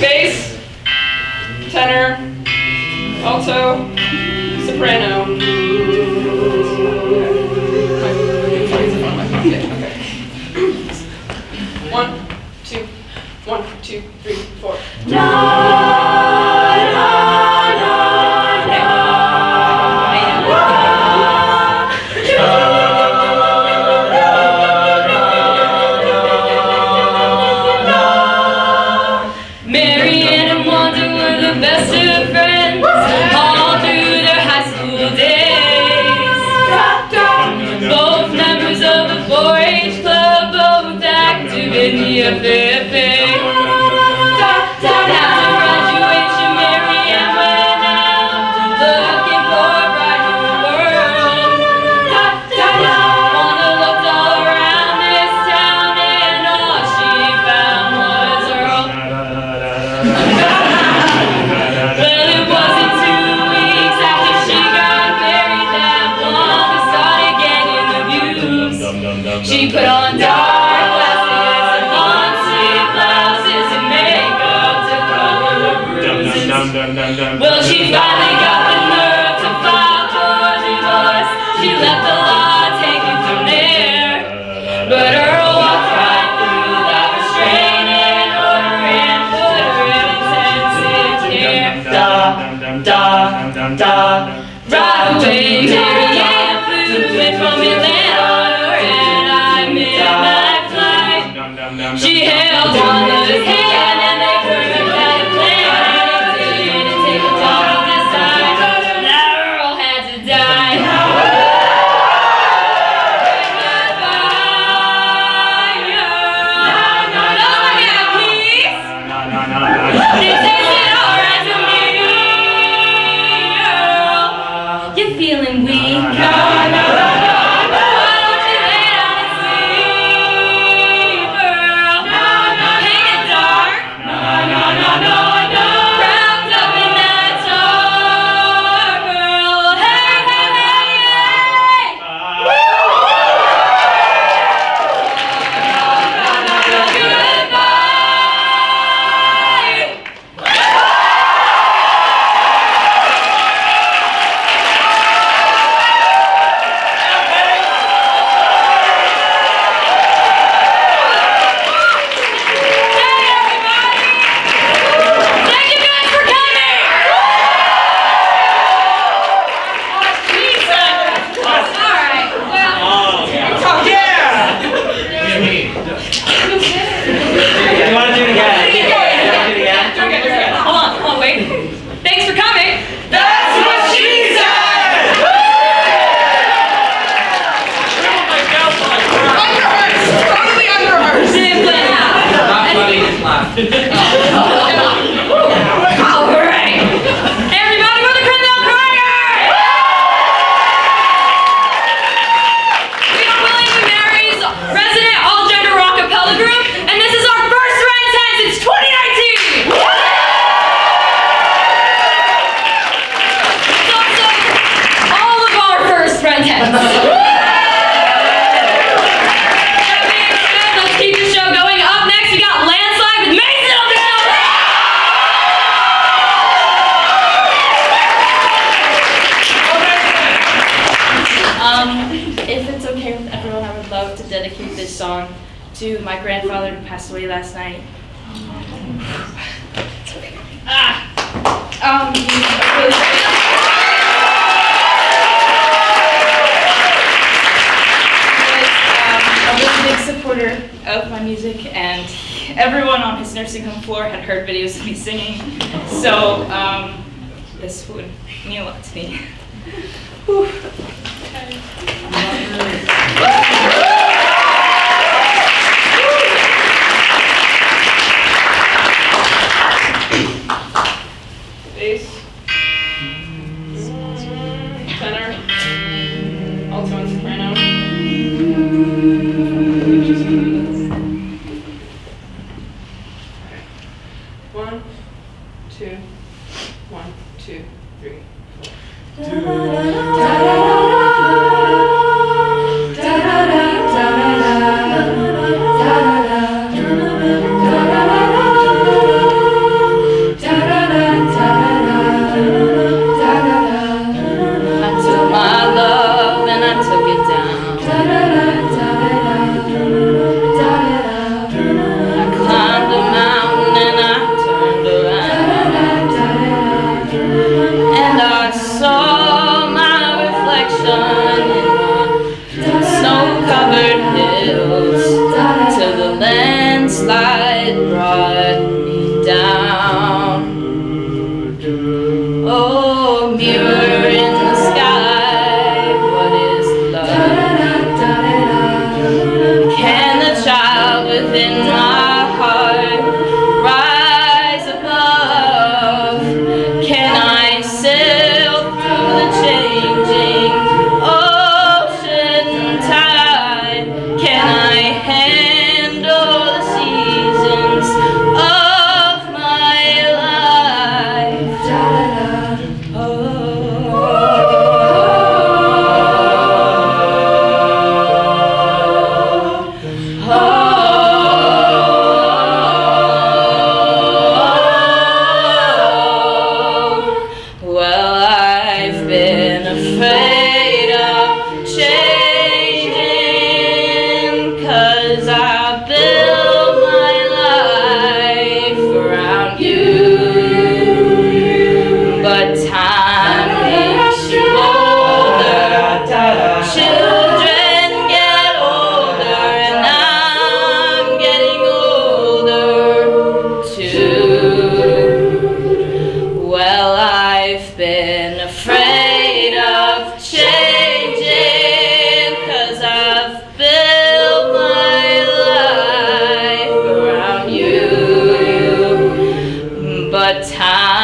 bass, tenor, alto, soprano. One, two, one, two, three, four. No! Mary and Wanda were the best of friends. dun dun. dun. to my grandfather who passed away last night. ah. Um, um, a really big supporter of my music and everyone on his nursing home floor had heard videos of me singing so um, this would mean a lot to me time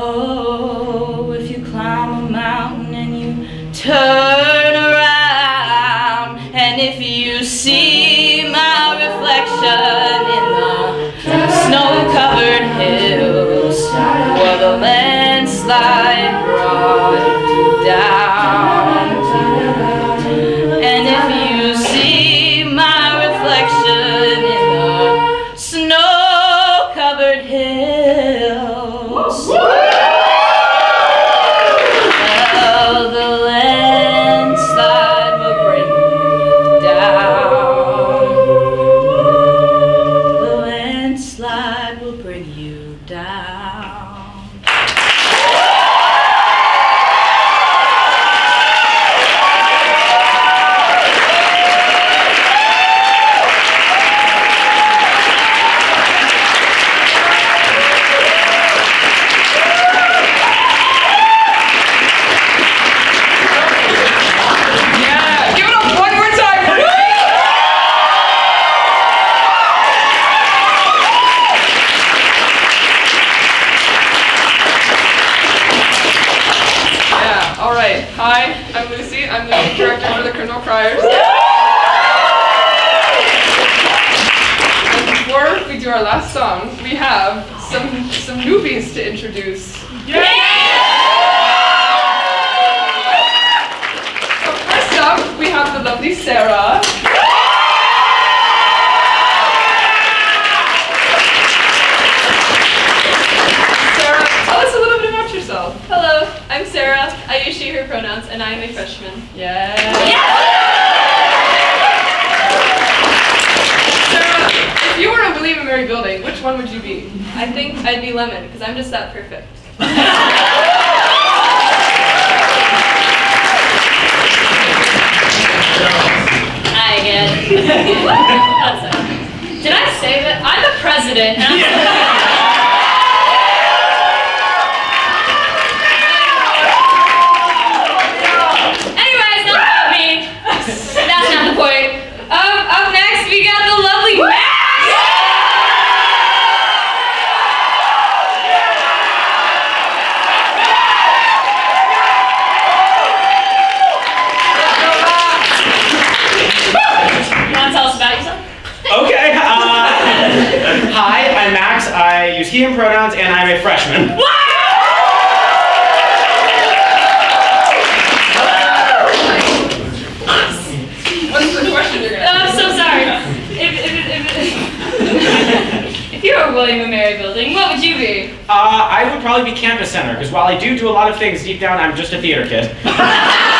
Oh, if you climb a mountain and you turn Criers. And before we do our last song, we have some some newbies to introduce. So first up, we have the lovely Sarah. Sarah, tell us a little bit about yourself. Hello, I'm Sarah. I use she, her pronouns, and I am a freshman. Yeah. Sarah, you a Believe Mary building, which one would you be? I think I'd be Lemon, because I'm just that perfect. Hi again. That's. Did I say that? I'm the president. I use he him pronouns and I'm a freshman. What's the question you're Oh, gonna I'm so sorry. If, if, if, if you were William and Mary building, what would you be? Uh, I would probably be campus center because while I do do a lot of things, deep down I'm just a theater kid.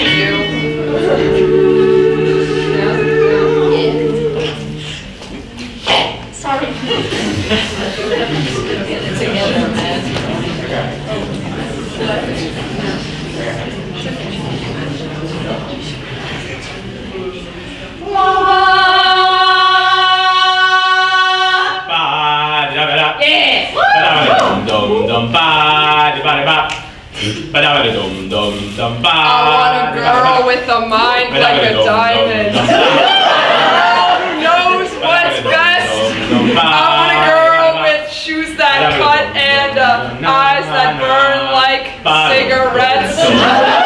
You. Sorry. I want a girl with a mind We're like a go, diamond. No, no, no. Who knows what's best? I want a girl with shoes that cut and uh, eyes that burn like cigarettes.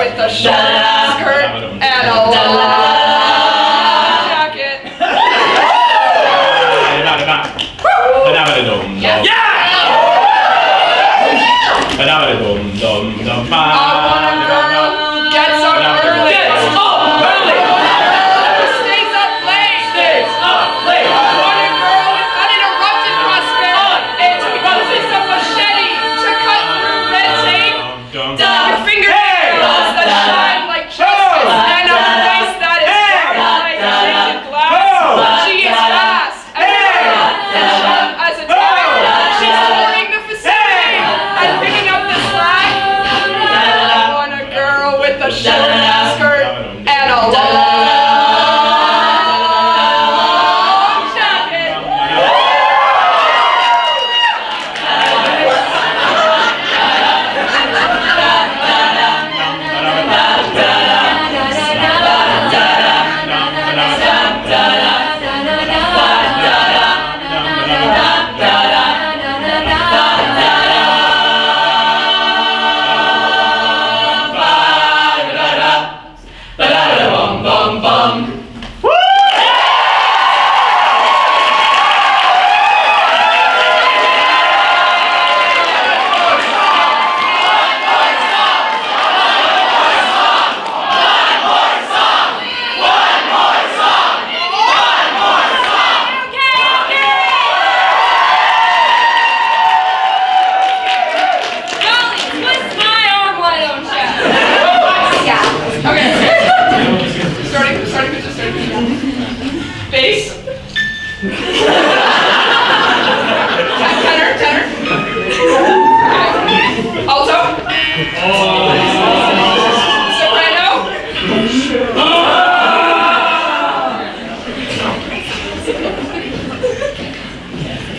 with the shadow.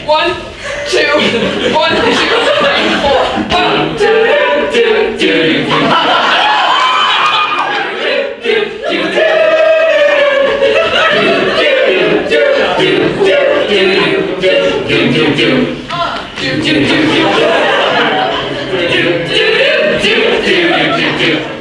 One, two, one, two, three, four. One, two, two, two, two, two. Do do do do do do do do do do do do Beautiful.